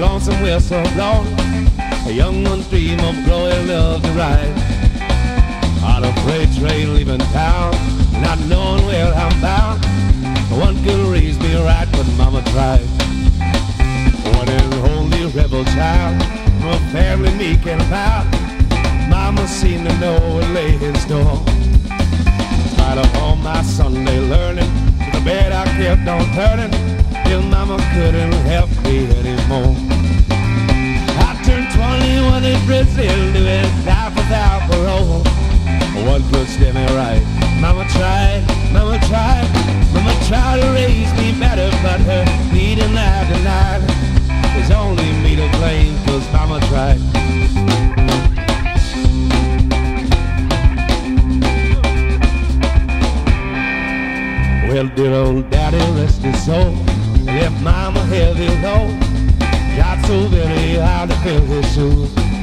whistle blown. A young one's dream of growing love to ride. On a freight train leaving town, not knowing where I'm bound. One could raise me right, but mama tried. One and only rebel child, from a family meek and proud. Mama seemed to know what lay in store. Spite of all my Sunday learning, to the bed I kept on turning, till mama couldn't help me 21 in prison, doing life without parole. What could steer me right? Mama tried, mama tried, mama tried to raise me better, but her leading I denied. It's only me to blame, cause mama tried. Well, dear old daddy, rest his soul, left mama heavy load. Got so very hard to fill his shoes.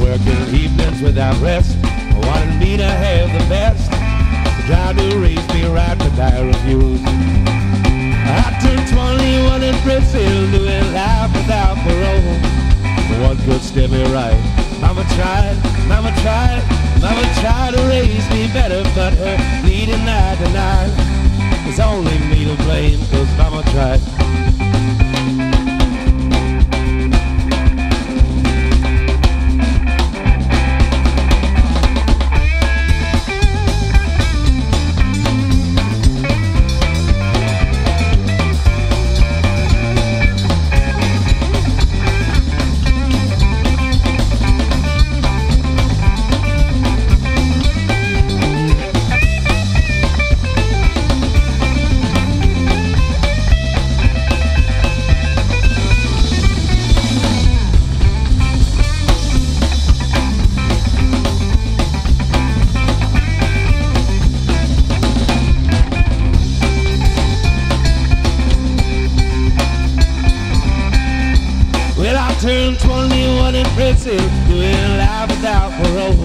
Working evenings without rest, wanted me to have the best. Tried to raise me right, but I refused. I turned 21 in prison, doing life without parole. What could steer me right? Mama tried, mama tried, mama tried to raise me better, but her leading I denied. It's only me to blame, cause mama tried. 21 doing life without parole.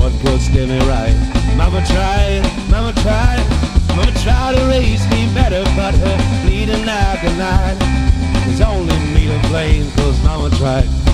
What could steer me right? Mama tried, mama tried, mama tried to raise me better, but her leading I denied. It's only me to blame, cause mama tried.